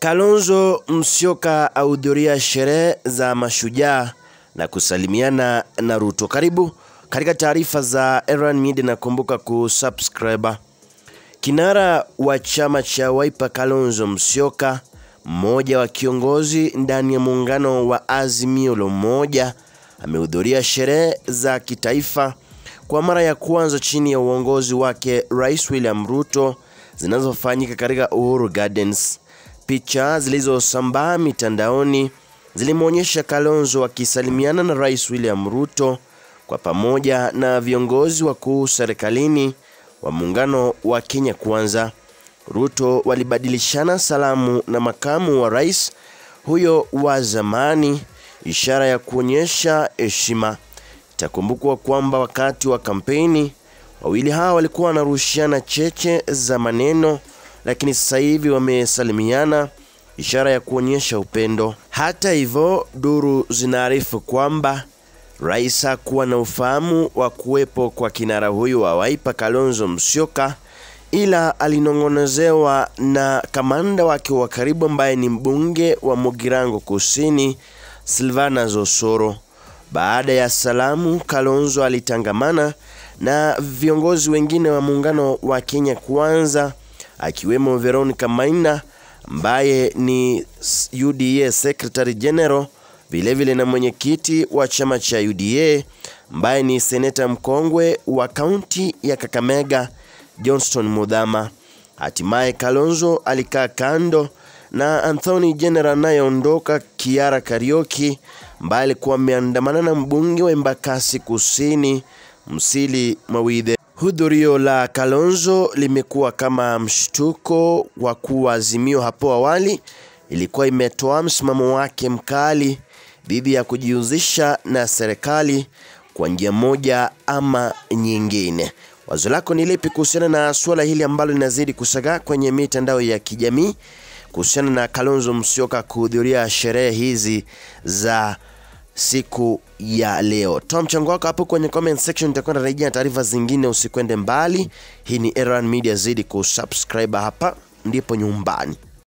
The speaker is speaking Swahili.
Kalonzo Musyoka ahudhuria sherehe za mashujaa na kusalimiana na Ruto. Karibu katika taarifa za Eran Media na kumbuka kusubscribe. Kinara wa chama cha Wiper Kalonzo Musyoka, mmoja wa kiongozi ndani ya muungano wa Azimio la Umoja, amehudhuria sherehe za kitaifa kwa mara ya kwanza chini ya uongozi wake Rais William Ruto zinazofanyika katika Uhuru Gardens. Picha zilizosambaa mitandaoni zilimwonyesha Kalonzo akisalimiana na Rais William Ruto kwa pamoja na viongozi wakuu serikalini wa muungano wa Kenya Kwanza. Ruto walibadilishana salamu na makamu wa rais huyo wa zamani, ishara ya kuonyesha heshima. Itakumbukwa kwamba wakati wa kampeni wawili hawa walikuwa wanarushiana cheche za maneno, lakini sasa hivi wamesalimiana, ishara ya kuonyesha upendo. Hata hivyo, duru zinaarifu kwamba rais hakuwa na ufahamu wa kuwepo kwa kinara huyu wa Wiper Kalonzo Musyoka, ila alinong'onezewa na kamanda wake wa karibu ambaye ni mbunge wa Mugirango Kusini Silvana Zosoro. Baada ya salamu, Kalonzo alitangamana na viongozi wengine wa muungano wa Kenya Kwanza akiwemo Veronica Maina ambaye ni UDA Secretary General, vilevile na mwenyekiti wa chama cha UDA ambaye ni seneta mkongwe wa kaunti ya Kakamega Johnston Mudhama. Hatimaye Kalonzo alikaa kando na Anthony General anayeondoka Kiara Karioki ambaye alikuwa ameandamana na mbunge wa Embakasi Kusini Msili Mawithe. Hudhurio la Kalonzo limekuwa kama mshtuko wa kuwa Azimio hapo awali ilikuwa imetoa msimamo wake mkali dhidi ya kujihusisha na serikali kwa njia moja ama nyingine. Wazo lako ni lipi kuhusiana na suala hili ambalo linazidi kusagaa kwenye mitandao ya kijamii kuhusiana na Kalonzo Musyoka kuhudhuria sherehe hizi za siku ya leo. Toa mchango wako hapo kwenye comment section, nitakuwa narejea na taarifa zingine. Usikwende mbali. Hii ni Erwan Media, zidi kusubscribe hapa ndipo nyumbani.